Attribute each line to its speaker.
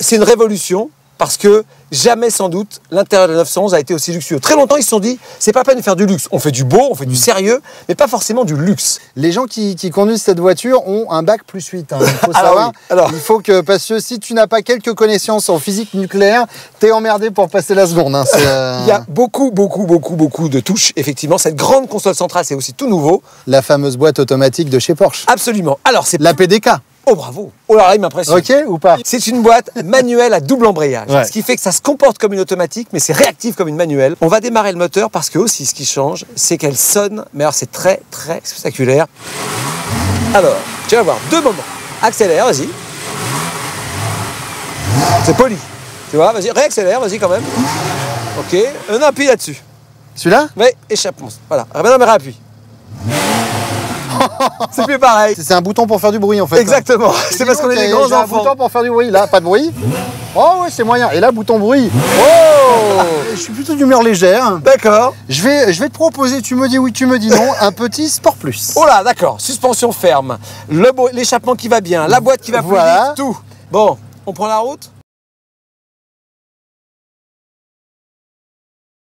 Speaker 1: c'est une révolution parce que jamais sans doute l'intérieur de la 911 a été aussi luxueux. Très longtemps, ils se sont dit, c'est pas peine de faire du luxe. On fait du beau, on fait du sérieux, mais pas forcément du luxe.
Speaker 2: Les gens qui, qui conduisent cette voiture ont un bac plus 8. hein. Il faut
Speaker 1: Alors
Speaker 2: savoir.
Speaker 1: oui, alors.
Speaker 2: Il faut que, parce que si tu n'as pas quelques connaissances en physique nucléaire, t'es emmerdé pour passer la seconde. hein. Euh,
Speaker 1: Il y a beaucoup, beaucoup, beaucoup, beaucoup de touches. Effectivement, cette grande console centrale, c'est aussi tout nouveau.
Speaker 2: la fameuse boîte automatique de chez Porsche.
Speaker 1: Absolument. Alors, c'est
Speaker 2: La PDK.
Speaker 1: Oh, bravo. Oh là là, il m'impressionne.
Speaker 2: Ok ou pas
Speaker 1: C'est une boîte manuelle à double embrayage,
Speaker 2: Ouais.
Speaker 1: ce qui fait que ça se comporte comme une automatique, mais c'est réactif comme une manuelle. On va démarrer le moteur parce que aussi ce qui change, c'est qu'elle sonne, mais alors c'est très très spectaculaire. Alors, tu vas voir, deux moments. Accélère, vas-y. C'est poli. Tu vois, vas-y, réaccélère, vas-y quand même. Ok, un appui là-dessus.
Speaker 2: Celui-là?
Speaker 1: Mais échappement. Voilà. Ah, maintenant, mais réappuie. c'est plus pareil.
Speaker 2: C'est un bouton pour faire du bruit en fait.
Speaker 1: Exactement. C'est parce qu'on est des grands
Speaker 2: un
Speaker 1: enfants.
Speaker 2: bouton pour faire du bruit. Là, pas de bruit. Oh ouais, c'est moyen. Et là, bouton bruit. Oh Je suis plutôt d'humeur légère.
Speaker 1: D'accord.
Speaker 2: Je vais, je vais te proposer, tu me dis oui, tu me dis non, un petit Sport Plus.
Speaker 1: Oh là, d'accord. Suspension ferme, l'échappement qui va bien, la boîte qui va
Speaker 2: Voilà.
Speaker 1: plus vite, tout. Bon, on prend la route?